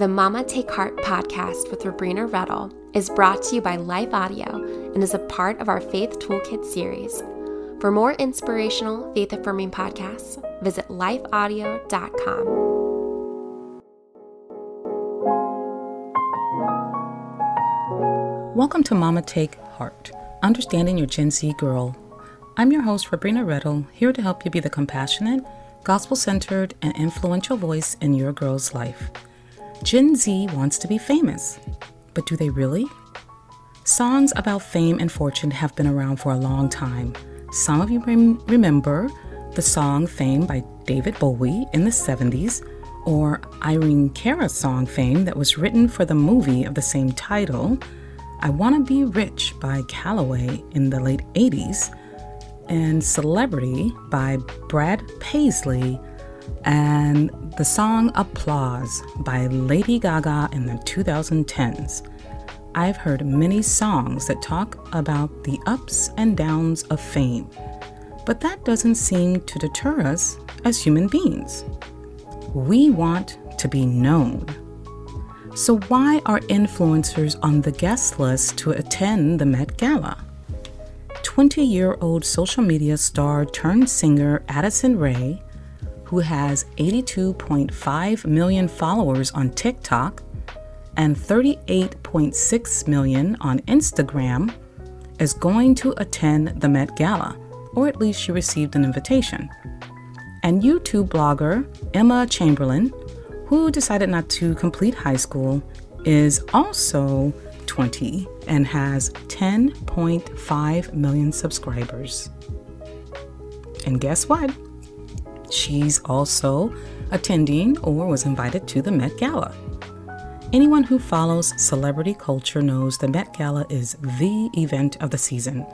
The Mama Take Heart podcast with Robrenna Redl is brought to you by Life Audio and is a part of our Faith Toolkit series. For more inspirational, faith affirming podcasts, visit lifeaudio.com. Welcome to Mama Take Heart, Understanding Your Gen Z Girl. I'm your host, Robrenna Redl, here to help you be the compassionate, gospel centered, and influential voice in your girl's life. Gen Z wants to be famous, but do they really? Songs about fame and fortune have been around for a long time. Some of you rem- remember the song Fame by David Bowie in the 70s, or Irene Cara's song Fame that was written for the movie of the same title, I Wanna Be Rich by Calloway in the late 80s, and Celebrity by Brad Paisley and the song Applause by Lady Gaga in the 2010s. I've heard many songs that talk about the ups and downs of fame, but that doesn't seem to deter us as human beings. We want to be known. So, why are influencers on the guest list to attend the Met Gala? 20 year old social media star turned singer Addison Rae who has 82.5 million followers on TikTok and 38.6 million on Instagram, is going to attend the Met Gala, or at least she received an invitation. And YouTube blogger Emma Chamberlain, who decided not to complete high school, is also 20 and has 10.5 million subscribers. And guess what? She's also attending or was invited to the Met Gala. Anyone who follows celebrity culture knows the Met Gala is the event of the season.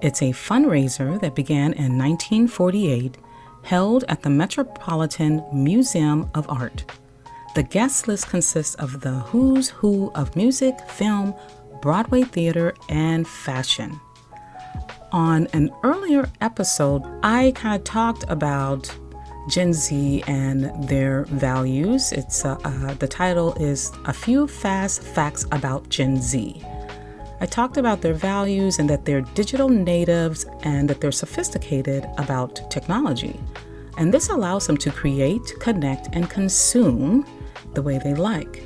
It's a fundraiser that began in 1948, held at the Metropolitan Museum of Art. The guest list consists of the who's who of music, film, Broadway theater, and fashion. On an earlier episode, I kind of talked about Gen Z and their values. It's uh, uh, the title is a few fast facts about Gen Z. I talked about their values and that they're digital natives and that they're sophisticated about technology. And this allows them to create, connect, and consume the way they like.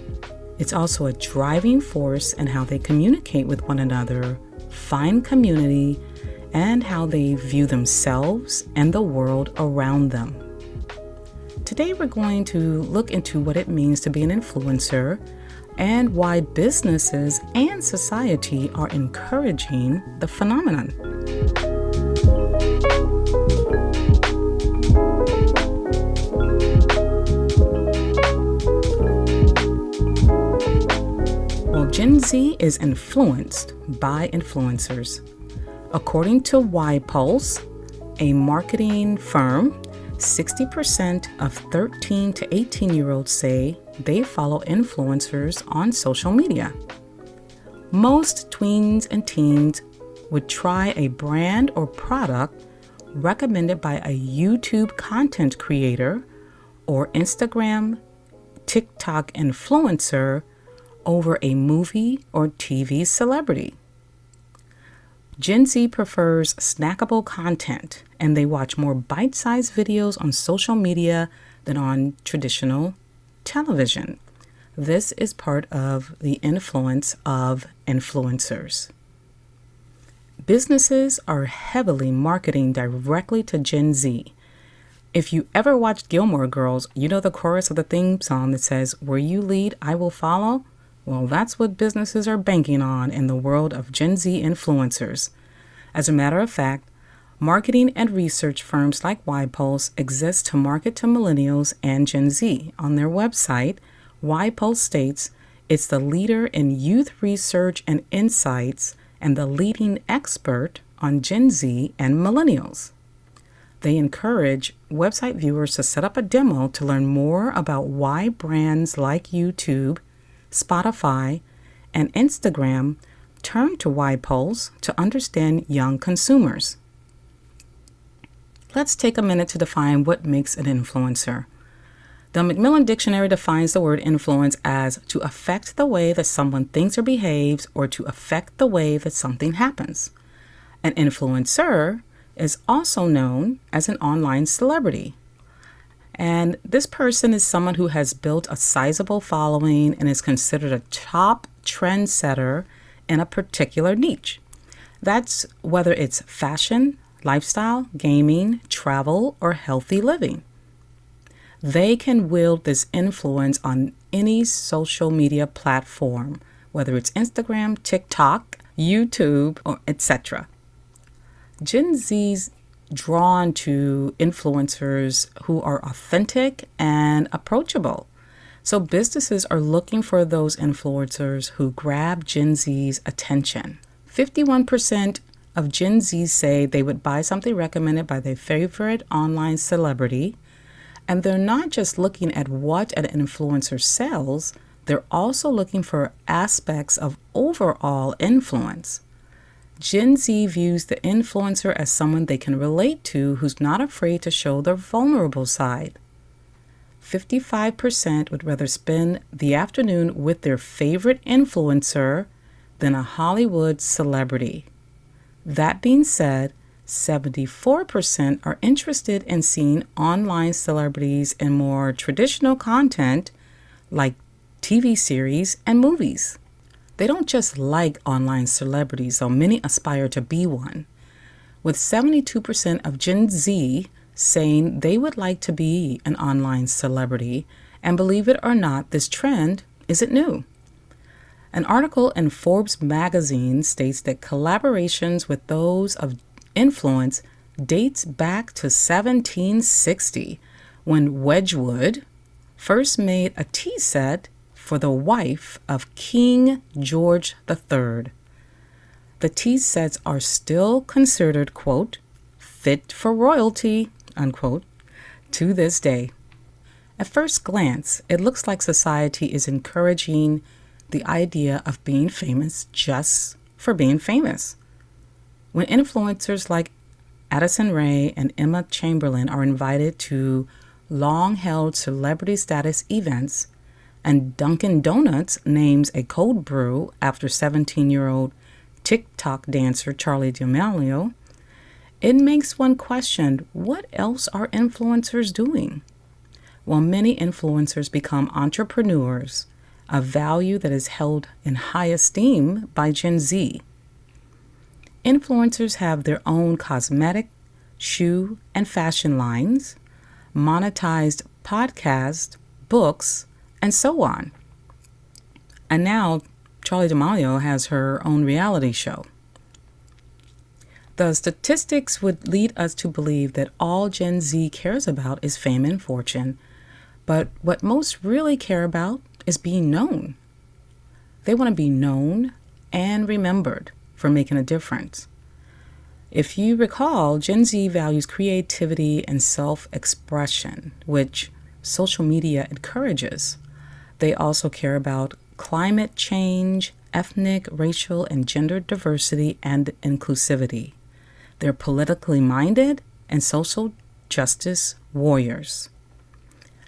It's also a driving force in how they communicate with one another, find community, and how they view themselves and the world around them. Today, we're going to look into what it means to be an influencer and why businesses and society are encouraging the phenomenon. Well, Gen Z is influenced by influencers. According to YPulse, a marketing firm 60% of 13 to 18 year olds say they follow influencers on social media. Most tweens and teens would try a brand or product recommended by a YouTube content creator or Instagram, TikTok influencer over a movie or TV celebrity. Gen Z prefers snackable content and they watch more bite sized videos on social media than on traditional television. This is part of the influence of influencers. Businesses are heavily marketing directly to Gen Z. If you ever watched Gilmore Girls, you know the chorus of the theme song that says, Where you lead, I will follow. Well, that's what businesses are banking on in the world of Gen Z influencers. As a matter of fact, marketing and research firms like YPulse exist to market to millennials and Gen Z. On their website, YPulse states it's the leader in youth research and insights and the leading expert on Gen Z and millennials. They encourage website viewers to set up a demo to learn more about why brands like YouTube Spotify, and Instagram turn to YPulse to understand young consumers. Let's take a minute to define what makes an influencer. The Macmillan Dictionary defines the word influence as to affect the way that someone thinks or behaves or to affect the way that something happens. An influencer is also known as an online celebrity. And this person is someone who has built a sizable following and is considered a top trendsetter in a particular niche. That's whether it's fashion, lifestyle, gaming, travel, or healthy living. They can wield this influence on any social media platform, whether it's Instagram, TikTok, YouTube, or etc. Gen Z's drawn to influencers who are authentic and approachable. So businesses are looking for those influencers who grab Gen Z's attention. 51% of Gen Z say they would buy something recommended by their favorite online celebrity. And they're not just looking at what an influencer sells, they're also looking for aspects of overall influence. Gen Z views the influencer as someone they can relate to who's not afraid to show their vulnerable side. 55% would rather spend the afternoon with their favorite influencer than a Hollywood celebrity. That being said, 74% are interested in seeing online celebrities in more traditional content like TV series and movies. They don't just like online celebrities, though many aspire to be one. With 72% of Gen Z saying they would like to be an online celebrity, and believe it or not, this trend isn't new. An article in Forbes magazine states that collaborations with those of influence dates back to 1760 when Wedgwood first made a tea set for the wife of King George III. The tea sets are still considered, quote, fit for royalty, unquote, to this day. At first glance, it looks like society is encouraging the idea of being famous just for being famous. When influencers like Addison Rae and Emma Chamberlain are invited to long held celebrity status events, and Dunkin' Donuts names a cold brew after 17 year old TikTok dancer Charli D'Amelio, it makes one question what else are influencers doing? While many influencers become entrepreneurs, a value that is held in high esteem by Gen Z. Influencers have their own cosmetic, shoe, and fashion lines, monetized podcast, books, and so on. And now Charli D'Amelio has her own reality show. The statistics would lead us to believe that all Gen Z cares about is fame and fortune, but what most really care about is being known. They want to be known and remembered for making a difference. If you recall, Gen Z values creativity and self expression, which social media encourages. They also care about climate change, ethnic, racial, and gender diversity and inclusivity. They're politically minded and social justice warriors.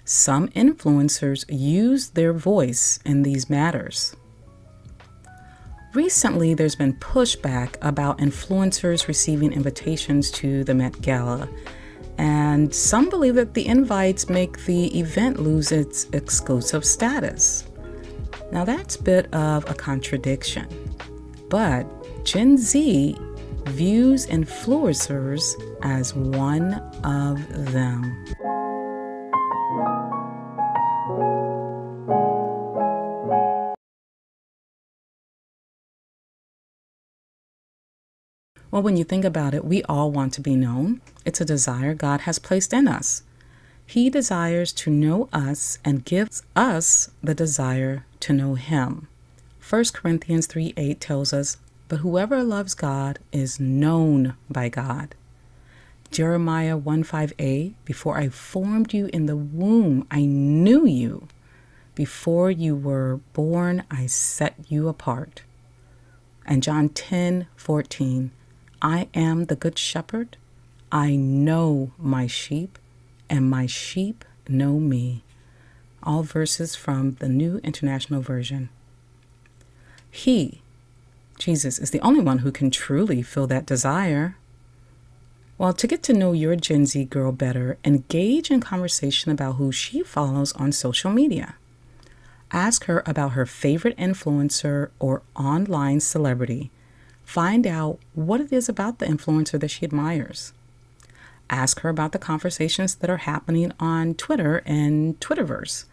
Some influencers use their voice in these matters. Recently, there's been pushback about influencers receiving invitations to the Met Gala, and some believe that the invites make the event lose its exclusive status. Now, that's a bit of a contradiction, but Gen Z views influencers as one of them. Well, when you think about it, we all want to be known. It's a desire God has placed in us. He desires to know us and gives us the desire to know Him. 1 Corinthians 3 8 tells us, But whoever loves God is known by God. Jeremiah 1 5a, Before I formed you in the womb, I knew you. Before you were born, I set you apart. And John 10 14, I am the good shepherd. I know my sheep, and my sheep know me. all verses from the New International Version. He, Jesus, is the only one who can truly fill that desire. Well, to get to know your Gen Z girl better, engage in conversation about who she follows on social media. Ask her about her favorite influencer or online celebrity. Find out what it is about the influencer that she admires. Ask her about the conversations that are happening on Twitter and Twitterverse.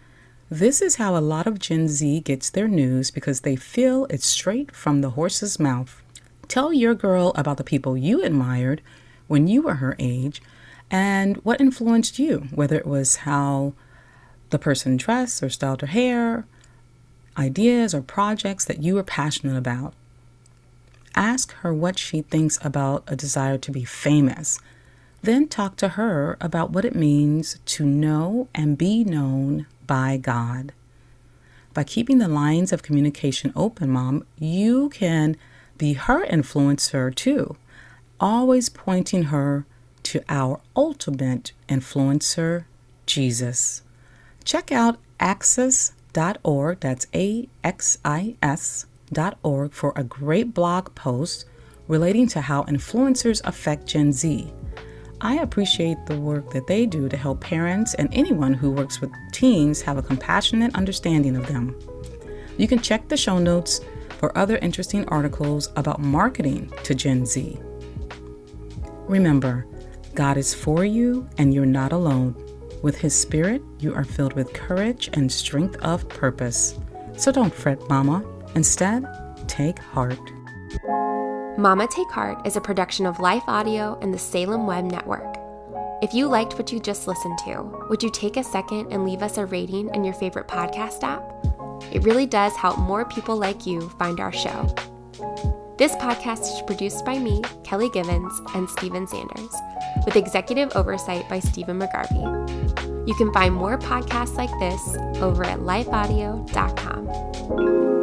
This is how a lot of Gen Z gets their news because they feel it's straight from the horse's mouth. Tell your girl about the people you admired when you were her age and what influenced you, whether it was how the person dressed or styled her hair, ideas or projects that you were passionate about. Ask her what she thinks about a desire to be famous. Then talk to her about what it means to know and be known by God. By keeping the lines of communication open, Mom, you can be her influencer too always pointing her to our ultimate influencer, Jesus. Check out axis.org, that's A X I S.org, for a great blog post relating to how influencers affect Gen Z. I appreciate the work that they do to help parents and anyone who works with teens have a compassionate understanding of them. You can check the show notes for other interesting articles about marketing to Gen Z. Remember, God is for you and you're not alone. With His Spirit, you are filled with courage and strength of purpose. So don't fret, Mama. Instead, take heart. Mama Take Heart is a production of Life Audio and the Salem Web Network. If you liked what you just listened to, would you take a second and leave us a rating in your favorite podcast app? It really does help more people like you find our show. This podcast is produced by me, Kelly Givens, and Stephen Sanders, with executive oversight by Stephen McGarvey. You can find more podcasts like this over at lifeaudio.com.